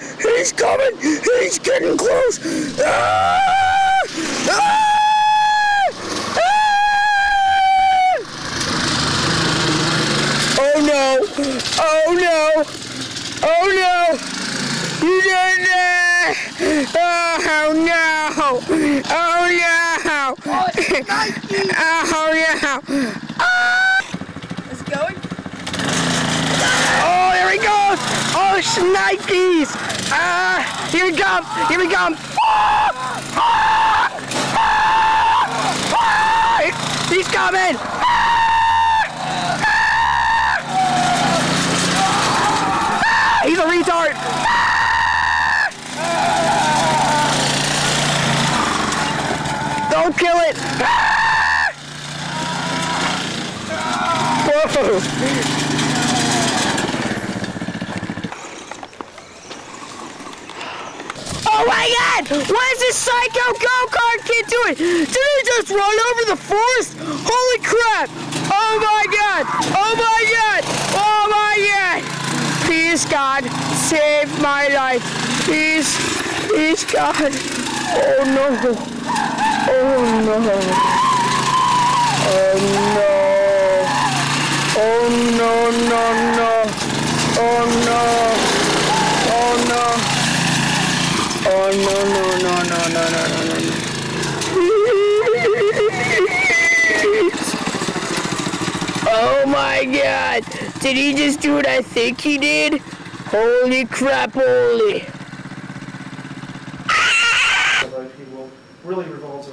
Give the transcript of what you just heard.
he's coming! He's getting close! Ah! Ah! Oh no! Oh no! Oh no! You did it! Oh no! Oh no! Oh, it's Nike! Oh no! Ah! Is it going? Oh, there he goes! Oh, Snikes! Ah, here we come! Here we come! Ah! Ah! Ah! He's coming! He's a retard! Don't kill it! Whoa! Oh my god! What is this psycho go-kart kid doing? Did he just run over the forest? Holy crap! Oh my god! Oh my god! Oh my god! Please God, save my life. Please, please God. Oh no. Oh no. Oh no. Oh no, no, no. Oh no. Oh no. Oh no no no no no no no no no. Oh my god! Did he just do what I think he did? Holy crap, holy! Although he will really revolve